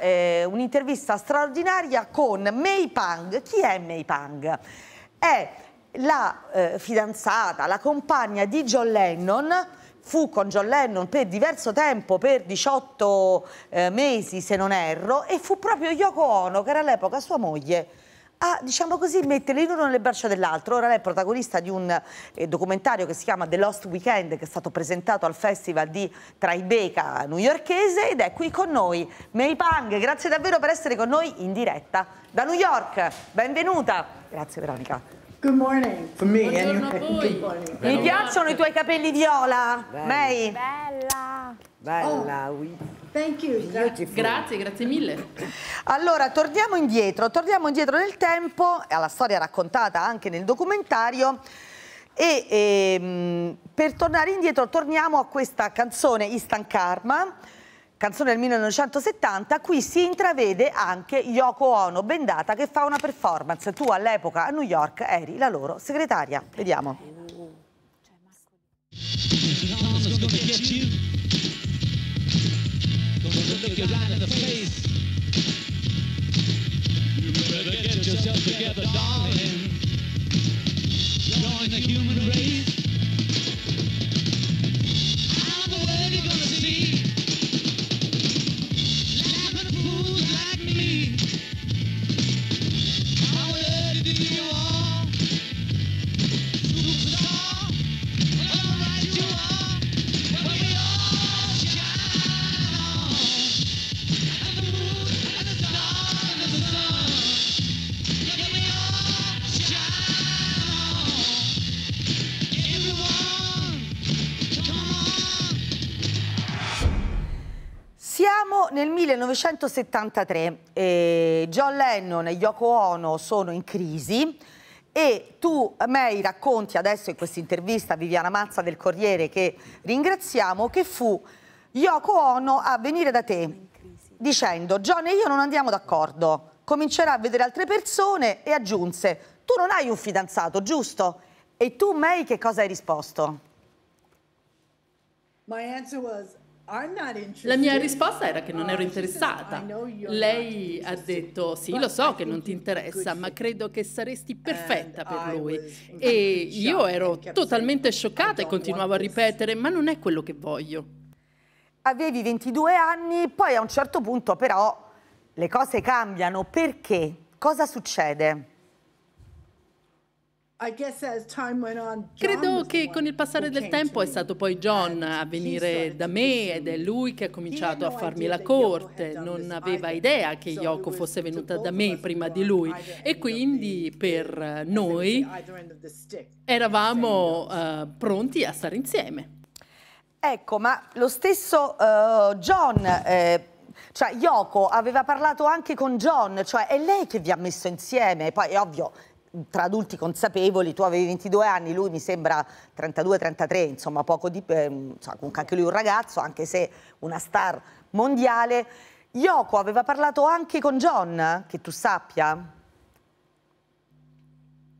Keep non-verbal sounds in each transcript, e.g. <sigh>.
eh, un'intervista straordinaria con Mei Pang. Chi è Mei Pang? È la eh, fidanzata, la compagna di John Lennon, fu con John Lennon per diverso tempo, per 18 eh, mesi se non erro, e fu proprio Yoko Ono, che era all'epoca sua moglie, a, diciamo così, mettere l'uno nelle braccia dell'altro. Ora lei è protagonista di un eh, documentario che si chiama The Lost Weekend, che è stato presentato al Festival di Tribeca newyorkese ed è qui con noi. May Pang, grazie davvero per essere con noi in diretta da New York. Benvenuta. Grazie Veronica. Good morning. For me, Buongiorno a anyway. voi. Good morning. Mi piacciono i tuoi capelli viola, Bella. May. Bella. Bella, oui. Thank you. Beautiful. Grazie, grazie mille. Allora, torniamo indietro, torniamo indietro nel tempo, alla storia raccontata anche nel documentario. E ehm, per tornare indietro torniamo a questa canzone Instant Karma, canzone del 1970, qui si intravede anche Yoko Ono bendata che fa una performance. Tu all'epoca a New York eri la loro segretaria. Vediamo. 1973, e John Lennon e Yoko Ono sono in crisi e tu, May, racconti adesso in questa intervista a Viviana Mazza del Corriere che ringraziamo che fu Yoko Ono a venire da te dicendo John e io non andiamo d'accordo, comincerà a vedere altre persone e aggiunse tu non hai un fidanzato, giusto? E tu, May, che cosa hai risposto? My answer was. La mia risposta era che non ero said, interessata. "I know you're Lei ha detto sì, lo so che non ti interessa, ma fit." credo che saresti perfetta per lui. E io ero totalmente saying, "I scioccata e continuavo a want this." ripetere, ma non è quello che voglio. Avevi 22 anni, poi a un certo punto però le cose cambiano. Perché? Cosa succede? Credo che con il passare del tempo è stato poi John a venire da me ed è lui che ha cominciato a farmi la corte, non aveva idea che Yoko fosse venuta da me prima di lui. e quindi per noi eravamo eh, pronti a stare insieme. Ecco, ma lo stesso eh, John, eh, cioè Yoko aveva parlato anche con John, cioè è lei che vi ha messo insieme, poi è ovvio, tra adulti consapevoli, tu avevi 22 anni, lui mi sembra 32-33, insomma poco di, eh, insomma, comunque anche lui un ragazzo, anche se una star mondiale. Yoko aveva parlato anche con John, che tu sappia?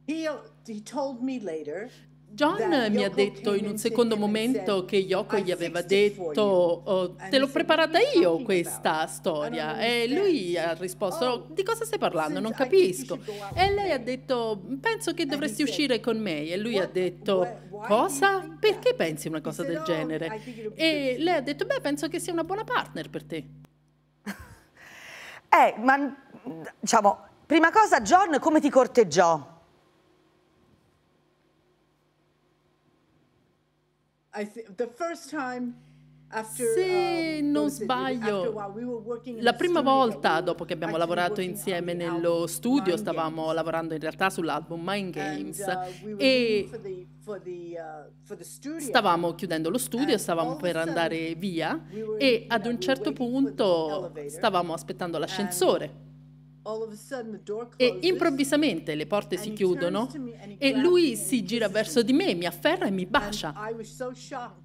He, he told me later John mi ha detto in un secondo momento che Yoko "I gli aveva detto you." "Oh, te l'ho preparata "What are you io questa storia e understand." lui ha risposto Oh, di cosa stai parlando non capisco e lei ha detto penso che dovresti uscire con me e lui ha "What- detto cosa? perché that?" pensi una cosa del said, "Oh, genere? E lei ha you." detto beh penso che sia una buona partner per te. <laughs> Eh, ma diciamo, prima cosa John come ti corteggiò? Se um, non sbaglio, la prima volta dopo che abbiamo lavorato insieme nello studio, stavamo lavorando in realtà sull'album Mind Games uh, e uh, stavamo chiudendo lo studio, stavamo per andare via we were- e ad we un certo punto stavamo aspettando l'ascensore e improvvisamente le porte si chiudono e lui si gira verso di me, mi afferra e mi bacia.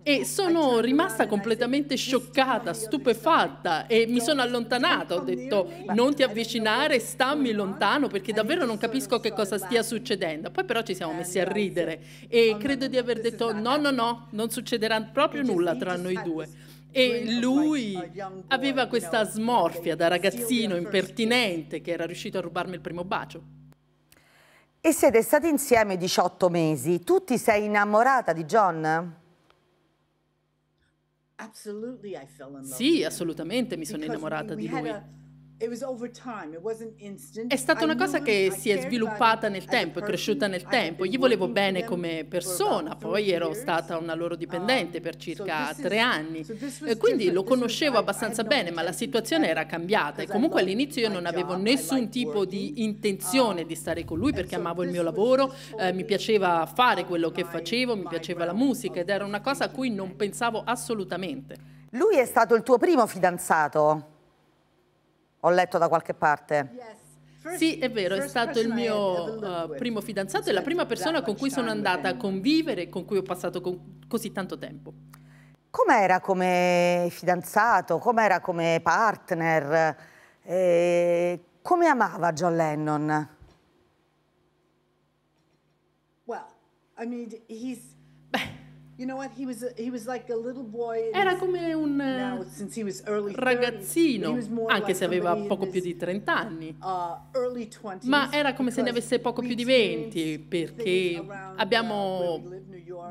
E sono rimasta completamente "Just stand scioccata, stupefatta e mi sono allontanata. Ho detto non ti avvicinare, stammi lontano perché davvero non capisco che cosa stia succedendo. Poi però ci siamo messi a ridere e "Oh, credo di aver detto no, no, happening." no, non succederà proprio nulla tra noi due. E lui aveva questa smorfia da ragazzino impertinente che era riuscito a rubarmi il primo bacio. E siete stati insieme 18 mesi. Tu ti sei innamorata di John? Sì, assolutamente mi sono innamorata di lui. A- it was over time, it wasn't instant. È stata una cosa che si è sviluppata nel tempo, è cresciuta nel tempo. Gli volevo bene come persona, poi ero stata una loro dipendente per Um, circa tre anni. E quindi lo conoscevo abbastanza bene, ma la situazione era cambiata e comunque all'inizio io non avevo nessun tipo di intenzione Um, di stare con lui perché amavo il mio lavoro, eh, mi piaceva fare quello che facevo, mi piaceva la musica ed era una cosa a cui non pensavo assolutamente. Lui è stato il tuo primo fidanzato? Ho letto da qualche parte. Yes. Sì, è vero, è stato il mio with. primo fidanzato e la prima persona con cui sono andata a convivere e con cui ho passato con- così tanto tempo. Com'era come fidanzato? Com'era come partner? Eh, come amava John Lennon? Well, I mean, he's. You know what? He was. A, he was like a little boy. in Era come un now, since he was early 30s, ragazzino, anche like se aveva poco più di 30 anni. uh, early 20s, Ma era come se ne avesse poco più di 20 experienced perché uh, abbiamo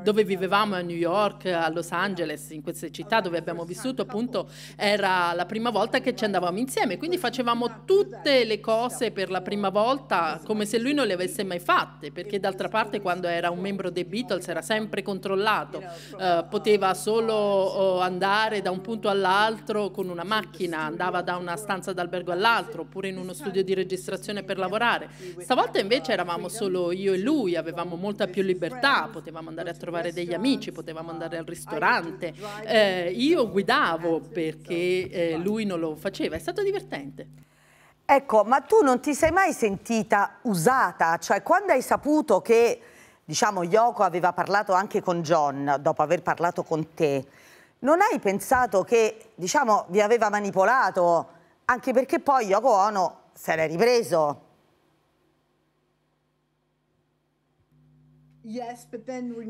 dove vivevamo a New York, a Los Angeles, in queste città dove abbiamo vissuto appunto era la prima volta che ci andavamo insieme, quindi facevamo tutte le cose per la prima volta come se lui non le avesse mai fatte, perché d'altra parte quando era un membro dei Beatles era sempre controllato, eh, poteva solo oh, andare da un punto all'altro con una macchina, andava da una stanza d'albergo all'altro oppure in uno studio di registrazione per lavorare. Stavolta invece eravamo solo io e lui, avevamo molta più libertà, potevamo andare a trovare degli amici, potevamo andare al ristorante. Eh, io guidavo perché eh, lui non lo faceva, è stato divertente. Ecco, ma tu non ti sei mai sentita usata? Cioè, quando hai saputo che, diciamo, Yoko aveva parlato anche con John, dopo aver parlato con te, non hai pensato che, diciamo, vi aveva manipolato? Anche perché poi Yoko Ono se l'è ripreso.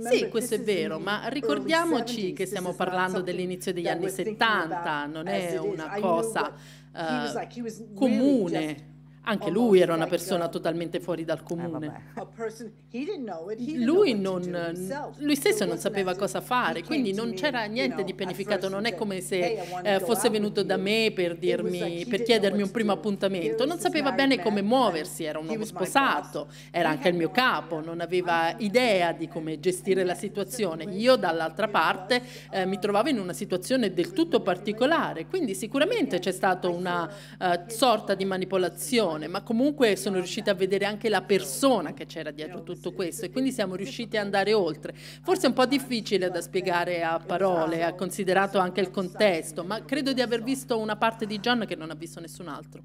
Sì, questo è vero, ma ricordiamoci 70s. che stiamo parlando dell'inizio degli anni we're thinking 70, about non è una cosa really comune. Anche lui era una like, persona uh, totalmente fuori dal Eh, comune. Lui, non, lui stesso non sapeva cosa fare, quindi non c'era niente di at pianificato, non è come said, "Hey, I se eh, fosse venuto da you." me per dirmi, per chiedermi un primo appuntamento, non sapeva bene come muoversi, era un uomo sposato, era He anche il mio capo, non aveva idea di come gestire la situazione. Io dall'altra parte eh, mi trovavo in una situazione del tutto particolare, quindi sicuramente c'è stata una eh, sorta di manipolazione, ma comunque sono riuscita a vedere anche la persona che c'era dietro tutto questo e quindi siamo riusciti ad andare oltre. Forse è un po' difficile da spiegare a parole, ha considerato anche il contesto, ma credo di aver visto una parte di John che non ha visto nessun altro.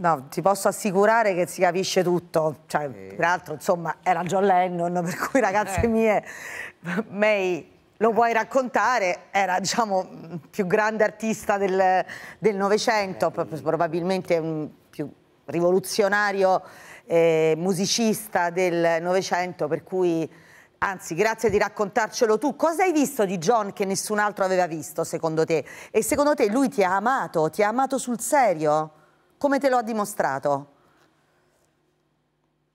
No, ti posso assicurare che si capisce tutto. Cioè, peraltro, insomma, era John Lennon, per cui ragazze mie, May lo puoi raccontare, era diciamo il più grande artista del del Novecento, pro- probabilmente un rivoluzionario eh, musicista del Novecento, per cui anzi grazie di raccontarcelo tu. Cosa hai visto di John che nessun altro aveva visto secondo te? E secondo te lui ti ha amato? Ti ha amato sul serio? Come te lo ha dimostrato?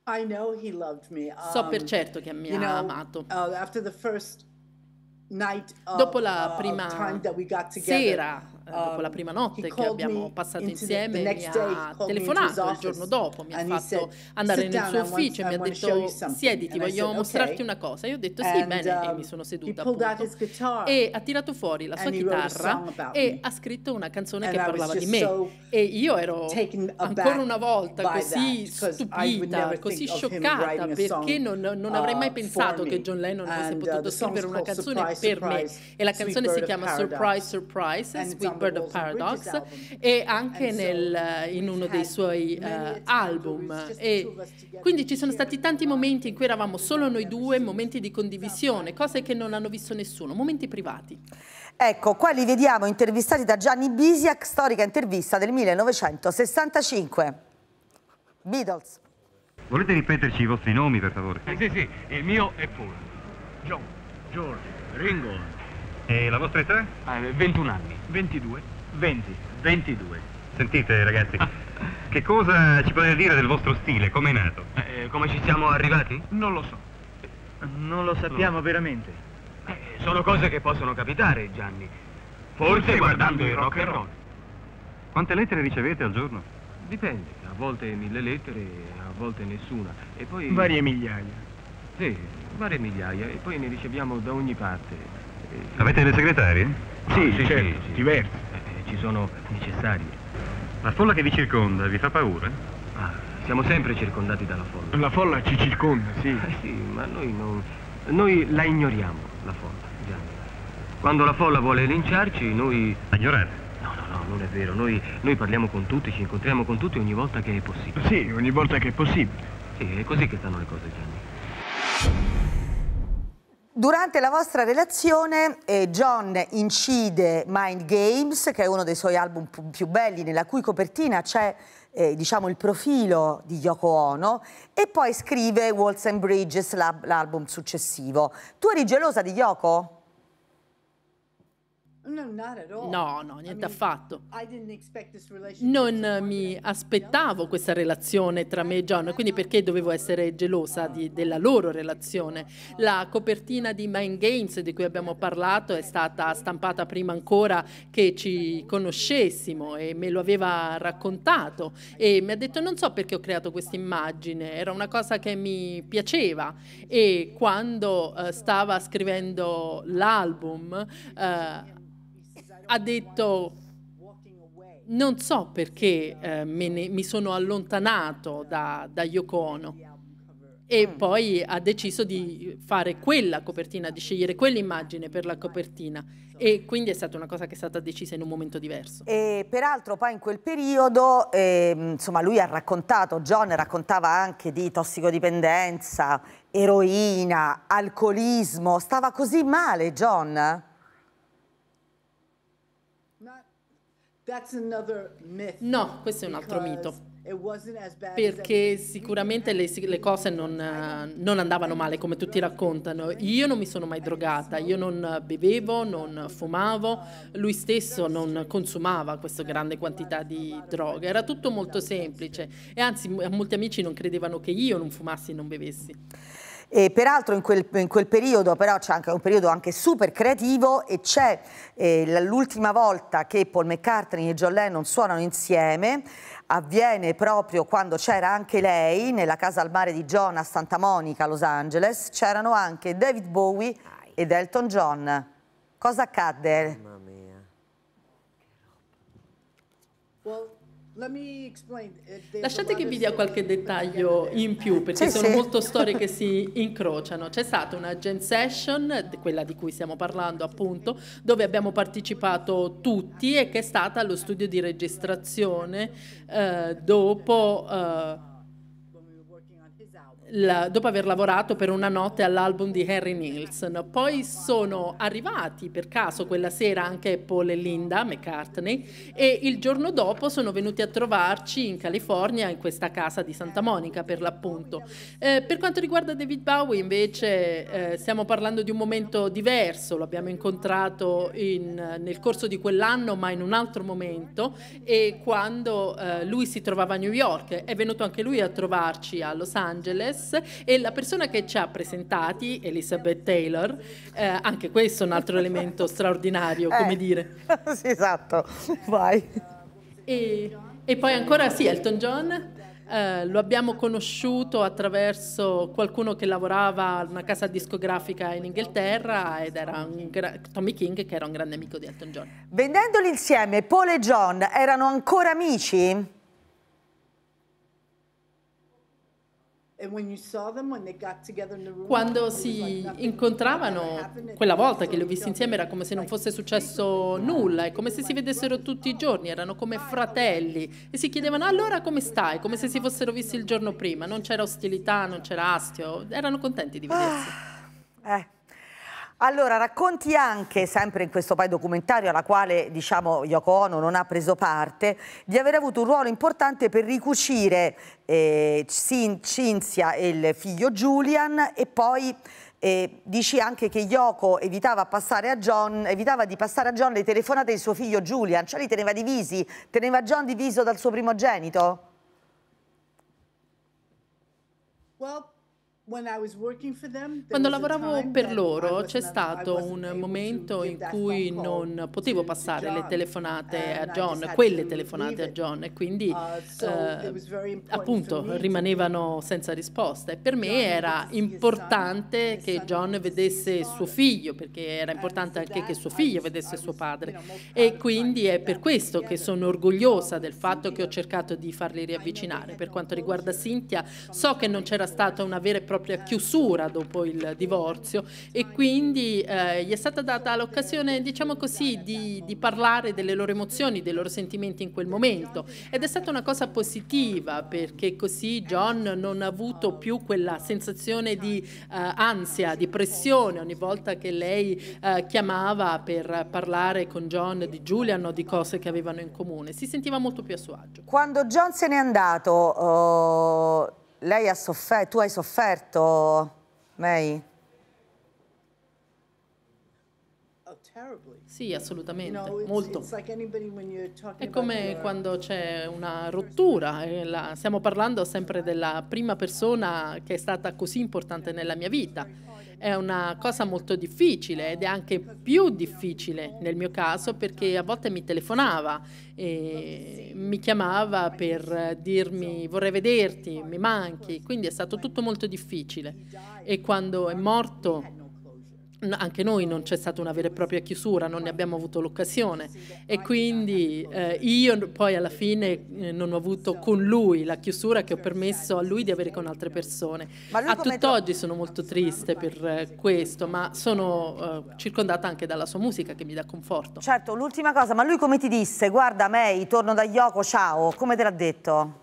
I know he loved me. So per Um, certo che mi ha know, amato. uh, after the first night of, Dopo la uh, prima time that we got together, sera, dopo um, la prima notte che abbiamo passato insieme, mi ha telefonato il giorno dopo, mi ha fatto andare "Sit nel suo ufficio e mi ha detto something." siediti, voglio mostrarti una cosa. Io ho detto sì, bene, e um, mi sono seduta appunto. E ha tirato fuori la sua chitarra e ha scritto una canzone che parlava di me. E io ero ancora una volta così stupita, così scioccata perché non, non avrei mai uh, pensato che. John Lennon avesse uh, potuto scrivere una canzone per me e la canzone si chiama. Surprise Surprise, Sweet Bird of Paradox e anche nel- in we've uno dei suoi eh, where album e quindi ci sono stati tanti momenti in cui eravamo solo noi due, momenti di condivisione, cose che non hanno visto nessuno, momenti privati. Ecco, qua li vediamo intervistati da Gianni Bisiak, storica intervista del 1965. Beatles. Volete ripeterci i vostri nomi, per favore? Sì, sì, sì, il mio è Paul. John, George, Ringo, E la vostra età? 21 anni. 22. 20. 22. Sentite ragazzi, <laughs> che cosa ci potete dire del vostro stile? Come è nato? Eh, come ci siamo arrivati? Non lo so. Non lo sappiamo veramente. Eh, sono cose che possono capitare, Gianni. Forse guardando il rock and roll. Quante lettere ricevete al giorno? Dipende, a volte mille lettere, a volte nessuna. E poi... Varie migliaia. Sì, varie migliaia. E poi ne riceviamo da ogni parte. Avete le segretarie? Sì, Ah, sì, certo, sì, sì. diverse. Eh, ci sono necessarie. La folla che vi circonda vi fa paura? Ah, siamo sempre circondati dalla folla. La folla ci circonda, sì. Eh sì, ma noi non... Noi la ignoriamo, la folla, Gianni. Quando la folla vuole linciarci, noi... La ignorate? No, no, no, non è vero. Noi, noi parliamo con tutti, ci incontriamo con tutti ogni volta che è possibile. Sì, ogni volta che è possibile. Sì, è così che stanno le cose, Gianni. Durante la vostra relazione eh, John incide Mind Games, che è uno dei suoi album più belli, nella cui copertina c'è eh, diciamo, il profilo di Yoko Ono, e poi scrive Walls and Bridges, la- l'album successivo. Tu eri gelosa di Yoko? No. No, no, niente affatto. Non mi aspettavo questa relazione tra me e John, quindi perché dovevo essere gelosa di- della loro relazione? La copertina di Mind Games di cui abbiamo parlato è stata stampata prima ancora che ci conoscessimo e me lo aveva raccontato e mi ha detto non so perché ho creato questa immagine, era una cosa che mi piaceva e quando eh, stava scrivendo l'album eh, ha detto non so perché eh, ne- mi sono allontanato da, da Yoko Ono e poi ha deciso di fare quella copertina, di scegliere quell'immagine per la copertina e quindi è stata una cosa che è stata decisa in un momento diverso. E peraltro poi in quel periodo, ehm, insomma, lui ha raccontato, John raccontava anche di tossicodipendenza, eroina, alcolismo. Stava così male, John? No, questo è un altro mito. Perché sicuramente le, le cose non, eh, non andavano male come tutti raccontano. Io non mi sono mai drogata, io non bevevo, non fumavo, lui stesso non consumava questa grande quantità di droga. Era tutto molto semplice e anzi molti amici non credevano che io non fumassi e non bevessi. E peraltro in quel, in quel periodo però c'è anche un periodo anche super creativo e c'è eh, l'ultima volta che Paul McCartney e John Lennon suonano insieme avviene proprio quando c'era anche lei nella casa al mare di John a Santa Monica, Los Angeles, c'erano anche David Bowie ed Elton John. Cosa accadde? Mamma mia. Well, a Lasciate che vi dia qualche dettaglio in più, perché Sì, sono sì. molte storie che <laughs> si incrociano. C'è stata una jam session, quella di cui stiamo parlando appunto, dove abbiamo partecipato tutti e che è stata allo studio di registrazione eh, dopo... eh, la- dopo aver lavorato per una notte all'album di Harry Nilsson. Poi sono arrivati per caso quella sera anche Paul e Linda McCartney e il giorno dopo sono venuti a trovarci in California in questa casa di Santa Monica per l'appunto. Eh, per quanto riguarda David Bowie invece eh, stiamo parlando di un momento diverso, lo abbiamo incontrato in- nel corso di quell'anno ma in un altro momento e quando eh, lui si trovava a New York è venuto anche lui a trovarci a Los Angeles e la persona che ci ha presentati, Elizabeth Taylor, eh, anche questo è un altro elemento straordinario, <laughs> come Eh. dire. <laughs> sì, esatto, vai. E, e poi ancora sì, Elton John. eh, lo abbiamo conosciuto attraverso qualcuno che lavorava a una casa discografica in Inghilterra ed era Tommy King che era un grande amico di Elton John. Vendendoli insieme, Paul e John erano ancora amici? Quando si incontravano, quella volta che li ho visti insieme era come se non fosse successo nulla, è come se si vedessero tutti i giorni, erano come fratelli. E si chiedevano allora come stai, come se si fossero visti il giorno prima, non c'era ostilità, non c'era astio, erano contenti di vedersi. Eh. Allora, racconti anche, sempre in questo poi documentario alla quale diciamo Yoko Ono non ha preso parte, di aver avuto un ruolo importante per ricucire eh, Cin- Cinzia e il figlio Julian e poi E dici anche che Yoko evitava, John, evitava di passare a John le telefonate di suo figlio Julian, cioè li teneva divisi, teneva John diviso dal suo primogenito? Well, Quando lavoravo per loro c'è stato un momento in cui non potevo passare le telefonate a John, quelle telefonate a. John e quindi Uh, eh, appunto rimanevano senza risposta e per me era importante che John vedesse suo figlio perché era importante anche che suo figlio vedesse suo padre. e quindi è per questo che sono orgogliosa del fatto che ho cercato di farli riavvicinare. Per quanto riguarda Cynthia, so che non c'era stata una vera e propria chiusura dopo il divorzio e quindi eh, gli è stata data l'occasione, diciamo così, di, di parlare delle loro emozioni, dei loro sentimenti in quel momento ed è stata una cosa positiva perché così John non ha avuto più quella sensazione di eh, ansia, di pressione ogni volta che lei eh, chiamava per parlare con John di Julian o di cose che avevano in comune, si sentiva molto più a suo agio. Quando John se n'è andato, oh, lei ha sofferto, tu hai sofferto, May? Oh. Sì, assolutamente, molto. È come quando c'è una rottura, e la- stiamo parlando sempre della prima persona che è stata così importante nella mia vita. È una cosa molto difficile ed è anche più difficile nel mio caso perché a volte mi telefonava e mi chiamava per dirmi vorrei vederti, mi manchi, quindi è stato tutto molto difficile. E quando è morto anche noi non c'è stata una vera e propria chiusura, non ne abbiamo avuto l'occasione e quindi eh, io poi alla fine eh, non ho avuto con lui la chiusura che ho permesso a lui di avere con altre persone. A tutt'oggi sono molto triste per eh, questo, ma sono eh, circondata anche dalla sua musica che mi dà conforto. Certo, l'ultima cosa, ma lui come ti disse? Guarda May, torno da Yoko, ciao, come te l'ha detto?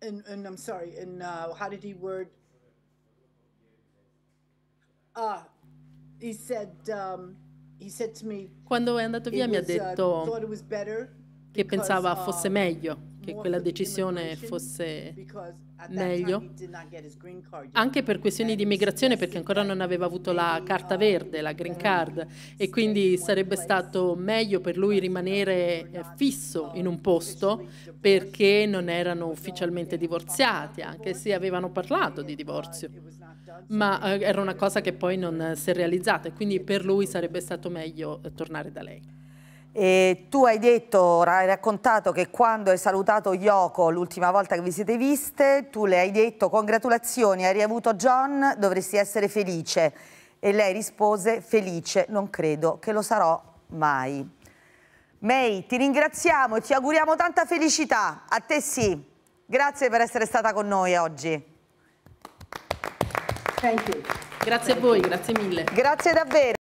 And, and I'm sorry, and uh, how did he word? Ah, he said, um, he said to me, Quando è andato via mi ha uh, detto che pensava uh, fosse meglio, che quella decisione fosse meglio. anche per questioni di immigrazione perché ancora non aveva avuto la carta uh, verde, la green card e quindi sarebbe stato meglio per lui rimanere eh, fisso in un posto perché non erano ufficialmente divorziati, anche se avevano parlato di divorzio. Ma eh, era una cosa che poi non eh, si è realizzata e quindi per lui sarebbe stato meglio eh, tornare da lei. E tu hai detto, hai raccontato che quando hai salutato Yoko l'ultima volta che vi siete viste, tu le hai detto congratulazioni, hai riavuto John, dovresti essere felice. E lei rispose felice, non credo che lo sarò mai. May, ti ringraziamo e ti auguriamo tanta felicità. A te sì. Grazie per essere stata con noi oggi. Thank you. Grazie a voi, grazie mille. Grazie davvero.